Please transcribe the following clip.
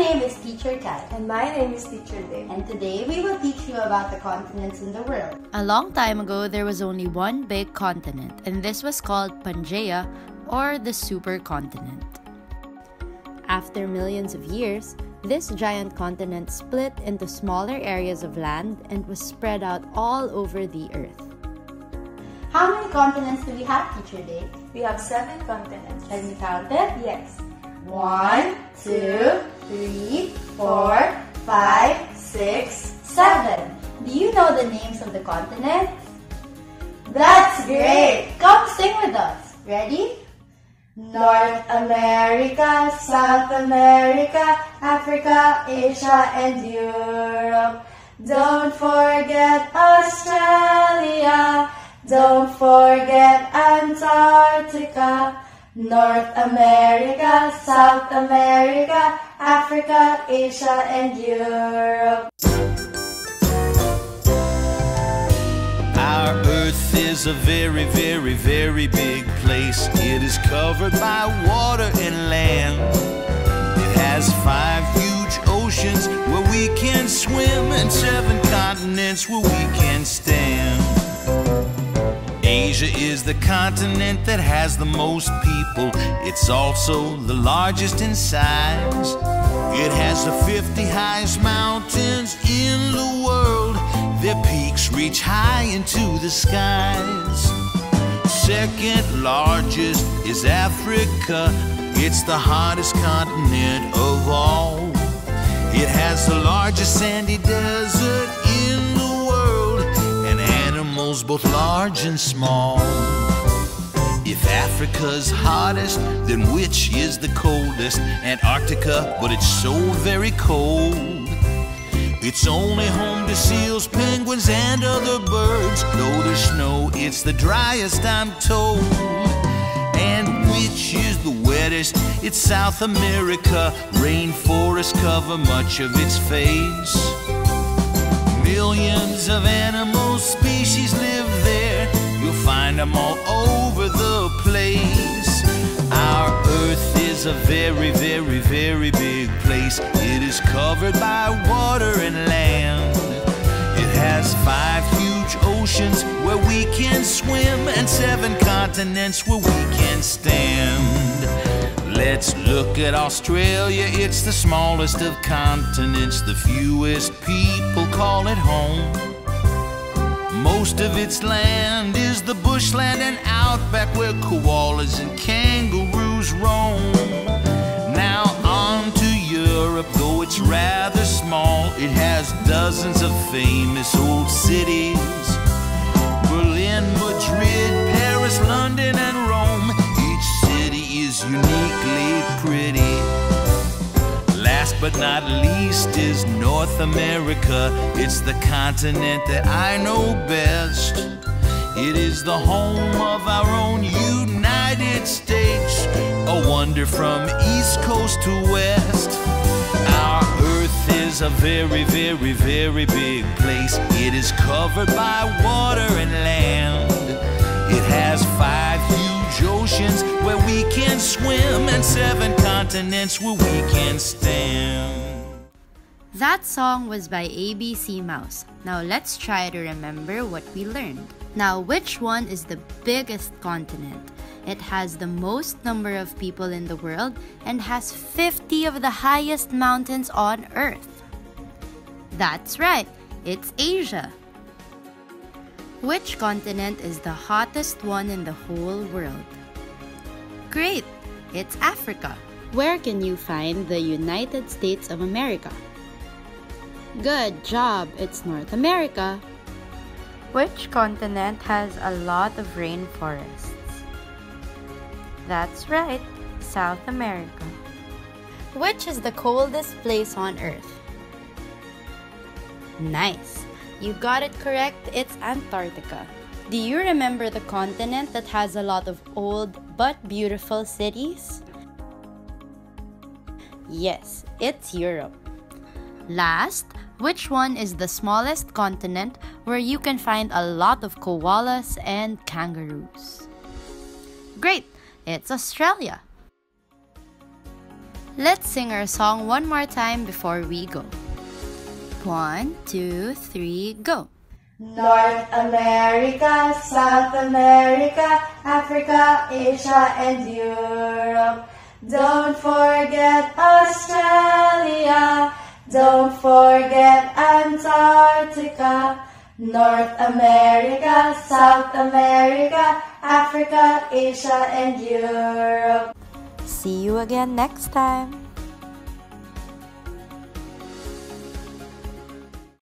name is Teacher Kat. And my name is Teacher Dave. And today we will teach you about the continents in the world. A long time ago, there was only one big continent, and this was called Pangaea, or the supercontinent. After millions of years, this giant continent split into smaller areas of land and was spread out all over the earth. How many continents do we have, Teacher Dave? We have seven continents. Can we count it? Yes. One, two, three, four, five, six, seven. Do you know the names of the continents? That's great! Come sing with us. Ready? North America, South America, Africa, Asia, and Europe. Don't forget Australia. Don't forget Antarctica. North America, South America, Africa, Asia, and Europe. Our earth is a very, very, very big place. It is covered by water and land. It has five huge oceans where we can swim and seven continents where we can stand. Asia is the continent that has the most people. It's also the largest in size. It has the 50 highest mountains in the world. Their peaks reach high into the skies. Second largest is Africa. It's the hottest continent of all. It has the largest sandy desert animals both large and small. If Africa's hottest, then which is the coldest? Antarctica, but it's so very cold. It's only home to seals, penguins, and other birds. Though there's snow, it's the driest, I'm told. And which is the wettest? It's South America. Rainforests cover much of its face. Millions of animal species live there. You'll find them all over the place. Our Earth is a very, very, very big place. It is covered by water and land. It has five huge oceans where we can swim and seven continents where we can stand. Let's look at Australia. It's the smallest of continents. The fewest people call it home. Most of its land is the bushland and outback where koalas and kangaroos roam. Now on to Europe, though it's rather small, it has dozens of famous old cities. But not least is North America. It's the continent that I know best. It is the home of our own United States, a wonder from east coast to west. Our earth is a very, very, very big place. It is covered by water and land. It has five huge oceans where we can swim and seven continents where we can stand. That song was by ABC Mouse. Now let's try to remember what we learned. Now, which one is the biggest continent? It has the most number of people in the world and has 50 of the highest mountains on Earth. That's right, it's Asia. Which continent is the hottest one in the whole world? Great! It's Africa. Where can you find the United States of America? Good job! It's North America. Which continent has a lot of rainforests? That's right, South America. Which is the coldest place on Earth? Nice! You got it correct, it's Antarctica. Do you remember the continent that has a lot of old but beautiful cities? Yes, it's Europe. Last, which one is the smallest continent where you can find a lot of koalas and kangaroos? Great, it's Australia. Let's sing our song one more time before we go. One, two, three, go. North America, South America, Africa, Asia, and Europe. Don't forget Australia. Don't forget Antarctica. North America, South America, Africa, Asia, and Europe. See you again next time.